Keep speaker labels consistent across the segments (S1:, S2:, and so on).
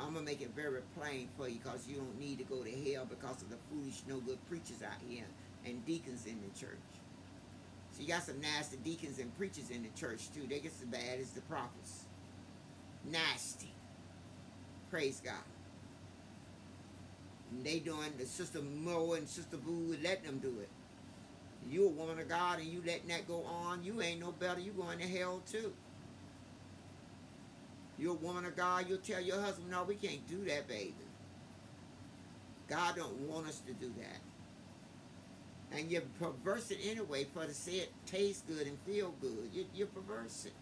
S1: I'm gonna make it very plain for you because you don't need to go to hell because of the foolish, no good preachers out here and deacons in the church. So you got some nasty deacons and preachers in the church too. They get as bad as the prophets. Nasty. Praise God. And they doing the sister Mo and sister Boo letting them do it. You a woman of God and you letting that go on, you ain't no better. You going to hell too. You're a woman of God, you'll tell your husband, no, we can't do that, baby. God don't want us to do that. And you're perverse it anyway for to say it tastes good and feel good. You're, you're perverse it.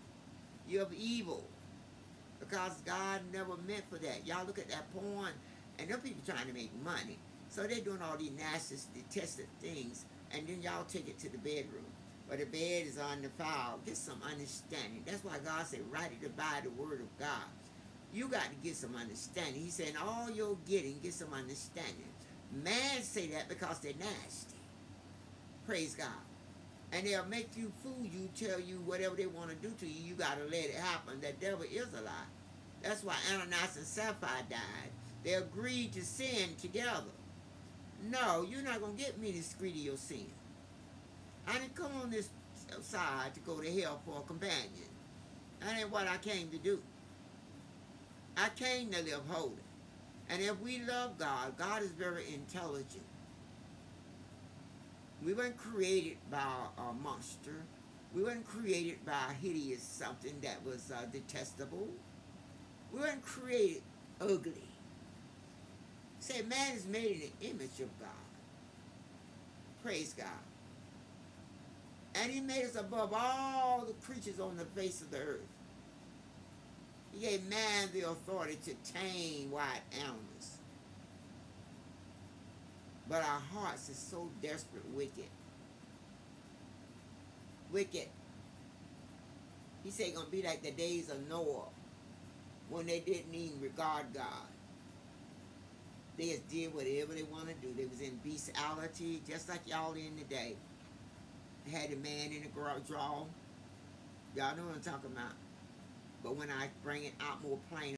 S1: You're evil. Because God never meant for that. Y'all look at that porn, and them people trying to make money. So they're doing all these nasty, detested things, and then y'all take it to the bedroom. But the bed is on the file. Get some understanding. That's why God said, rightly divide the word of God. You got to get some understanding. He said, all you're getting, get some understanding. Man say that because they're nasty. Praise God. And they'll make you fool you, tell you whatever they want to do to you, you got to let it happen. That devil is a lie. That's why Ananias and Sapphira died. They agreed to sin together. No, you're not going to get me to screed of your sin. I didn't come on this side to go to hell for a companion. That ain't what I came to do. I came to live holy. And if we love God, God is very intelligent. We weren't created by a monster. We weren't created by a hideous something that was uh, detestable. We weren't created ugly. Say, man is made in the image of God. Praise God. And he made us above all the creatures on the face of the earth. He gave man the authority to tame wild animals. But our hearts is so desperate, wicked. Wicked. He said it's gonna be like the days of Noah when they didn't even regard God. They just did whatever they want to do. They was in bestiality, just like y'all in today had a man in the garage draw. Y'all know what I'm talking about. But when I bring it out more plain,